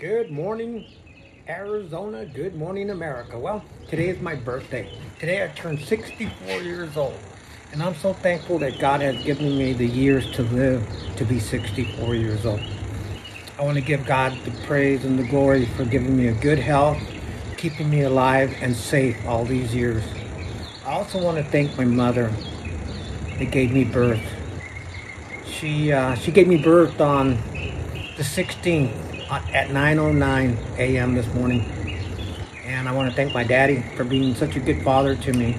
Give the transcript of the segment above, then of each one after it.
Good morning, Arizona. Good morning, America. Well, today is my birthday. Today I turned 64 years old. And I'm so thankful that God has given me the years to live to be 64 years old. I want to give God the praise and the glory for giving me a good health, keeping me alive and safe all these years. I also want to thank my mother that gave me birth. She, uh, she gave me birth on the 16th at 9.09 a.m. this morning. And I want to thank my daddy for being such a good father to me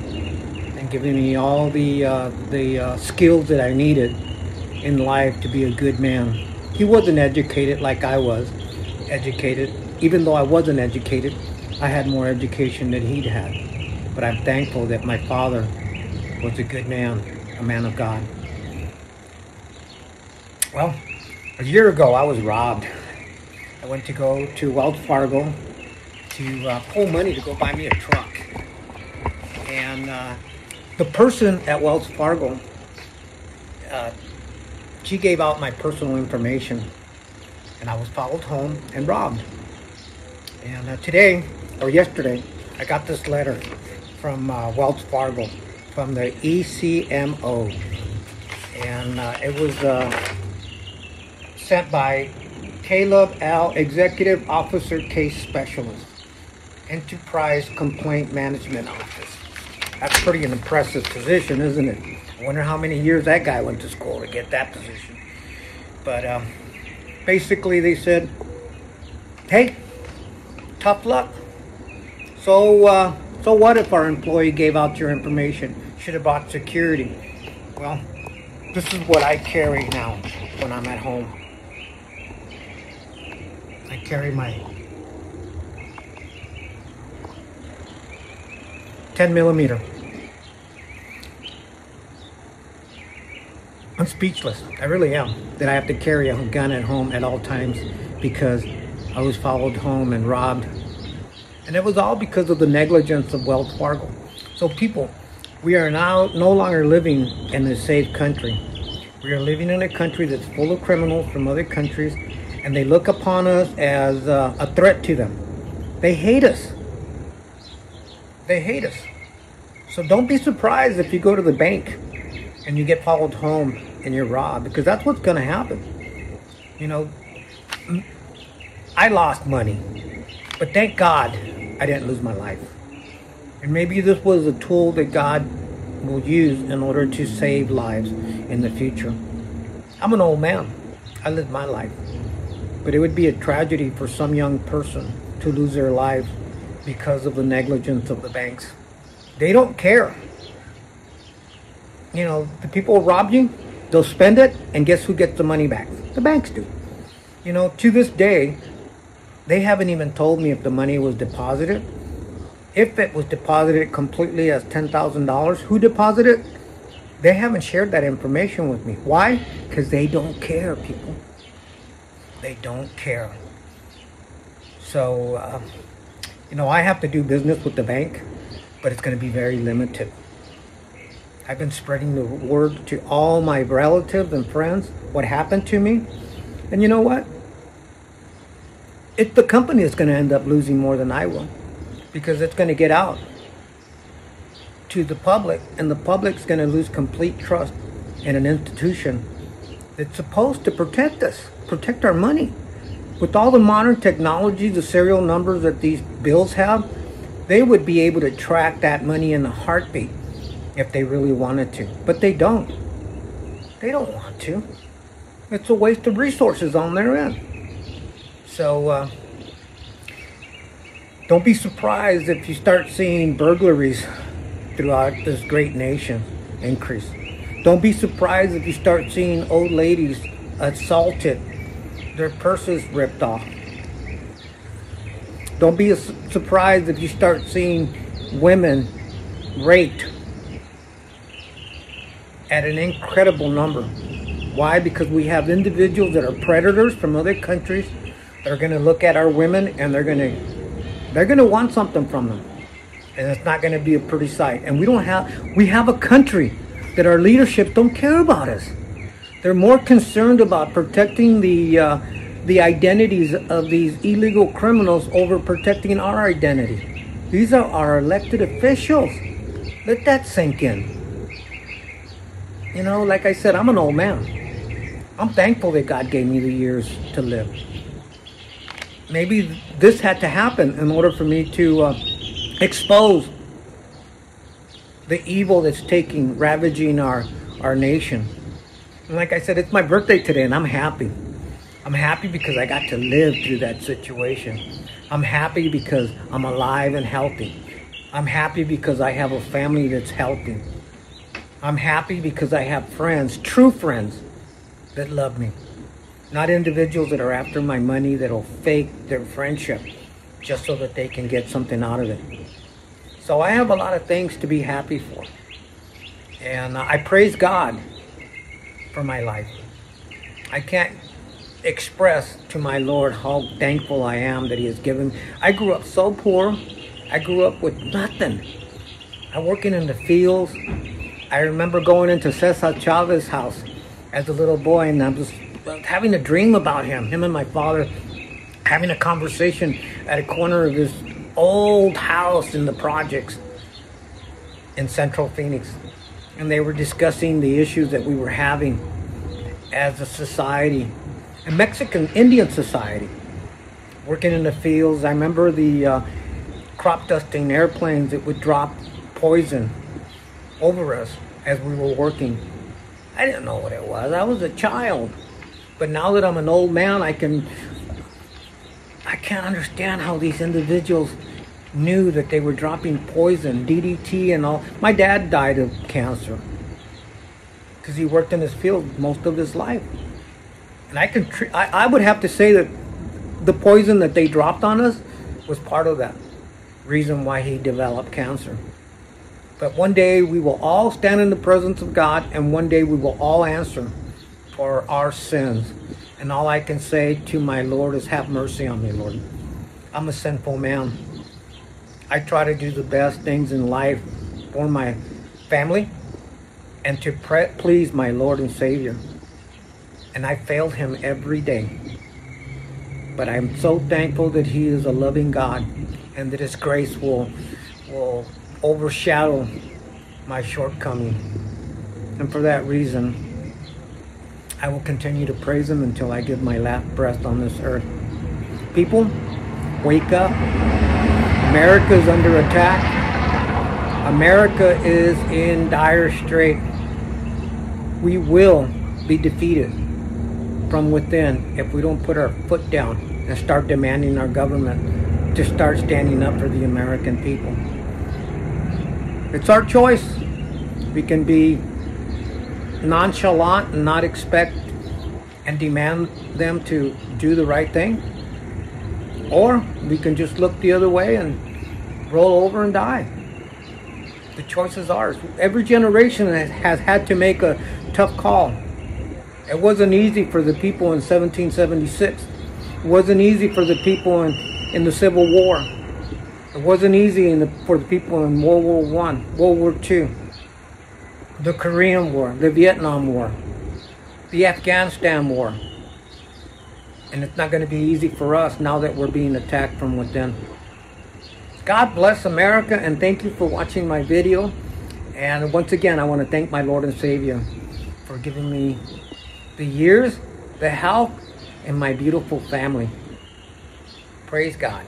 and giving me all the, uh, the uh, skills that I needed in life to be a good man. He wasn't educated like I was educated. Even though I wasn't educated, I had more education than he'd had. But I'm thankful that my father was a good man, a man of God. Well, a year ago I was robbed. I went to go to Wells Fargo to uh, pull money to go buy me a truck. And uh, the person at Wells Fargo, uh, she gave out my personal information. And I was followed home and robbed. And uh, today, or yesterday, I got this letter from uh, Wells Fargo, from the ECMO. And uh, it was sent by Caleb L., Executive Officer Case Specialist, Enterprise Complaint Management Office. That's pretty an impressive position, isn't it? I wonder how many years that guy went to school to get that position. But um, basically, they said, hey, tough luck. So, uh, so what if our employee gave out your information? Should have bought security. Well, this is what I carry now when I'm at home. I carry my 10 millimeter. I'm speechless. I really am. That I have to carry a gun at home at all times because I was followed home and robbed. And it was all because of the negligence of Wells Fargo. So people, we are now no longer living in a safe country. We are living in a country that's full of criminals from other countries and they look upon us as uh, a threat to them. They hate us. They hate us. So don't be surprised if you go to the bank and you get followed home and you're robbed because that's what's going to happen. You know, I lost money, but thank God I didn't lose my life. And maybe this was a tool that God will use in order to save lives in the future. I'm an old man. I lived my life. But it would be a tragedy for some young person to lose their lives because of the negligence of the banks. They don't care. You know, the people who rob you, they'll spend it, and guess who gets the money back? The banks do. You know, to this day, they haven't even told me if the money was deposited. If it was deposited completely as $10,000, who deposited? They haven't shared that information with me. Why? Because they don't care, people. They don't care. So, uh, you know, I have to do business with the bank, but it's going to be very limited. I've been spreading the word to all my relatives and friends what happened to me. And you know what? It, the company is going to end up losing more than I will because it's going to get out to the public, and the public's going to lose complete trust in an institution that's supposed to protect us protect our money. With all the modern technology, the serial numbers that these bills have, they would be able to track that money in a heartbeat if they really wanted to. But they don't. They don't want to. It's a waste of resources on their end. So, uh, don't be surprised if you start seeing burglaries throughout this great nation increase. Don't be surprised if you start seeing old ladies assaulted their purses ripped off. Don't be surprised if you start seeing women raped at an incredible number. Why? Because we have individuals that are predators from other countries that are going to look at our women and they're going to they're going to want something from them. And it's not going to be a pretty sight. And we don't have we have a country that our leadership don't care about us. They're more concerned about protecting the uh, the identities of these illegal criminals over protecting our identity. These are our elected officials. Let that sink in. You know, like I said, I'm an old man. I'm thankful that God gave me the years to live. Maybe this had to happen in order for me to uh, expose the evil that's taking, ravaging our, our nation. And like I said, it's my birthday today and I'm happy. I'm happy because I got to live through that situation. I'm happy because I'm alive and healthy. I'm happy because I have a family that's healthy. I'm happy because I have friends, true friends, that love me. Not individuals that are after my money that'll fake their friendship just so that they can get something out of it. So I have a lot of things to be happy for. And uh, I praise God for my life. I can't express to my Lord how thankful I am that He has given. I grew up so poor. I grew up with nothing. I working in the fields. I remember going into Cesar Chavez's house as a little boy, and I was having a dream about him. Him and my father having a conversation at a corner of his old house in the projects in Central Phoenix, and they were discussing the issues that we were having as a society a Mexican Indian society, working in the fields. I remember the uh, crop dusting airplanes that would drop poison over us as we were working. I didn't know what it was. I was a child. But now that I'm an old man, I can I can't understand how these individuals knew that they were dropping poison, DDT and all. My dad died of cancer because he worked in this field most of his life. And I can, I, I would have to say that the poison that they dropped on us was part of that reason why he developed cancer. But one day we will all stand in the presence of God, and one day we will all answer for our sins. And all I can say to my Lord is, Have mercy on me, Lord. I'm a sinful man. I try to do the best things in life for my family and to please my Lord and Savior and I failed him every day. But I'm so thankful that he is a loving God and that his grace will, will overshadow my shortcoming. And for that reason, I will continue to praise him until I give my last breath on this earth. People, wake up. America is under attack. America is in dire strait. We will be defeated from within if we don't put our foot down and start demanding our government to start standing up for the American people. It's our choice. We can be nonchalant and not expect and demand them to do the right thing. Or we can just look the other way and roll over and die. The choice is ours. Every generation has had to make a tough call it wasn't easy for the people in 1776. It wasn't easy for the people in, in the Civil War. It wasn't easy the, for the people in World War One, World War Two, the Korean War, the Vietnam War, the Afghanistan War. And it's not going to be easy for us now that we're being attacked from within. God bless America and thank you for watching my video. And once again, I want to thank my Lord and Savior for giving me the years, the health, and my beautiful family. Praise God.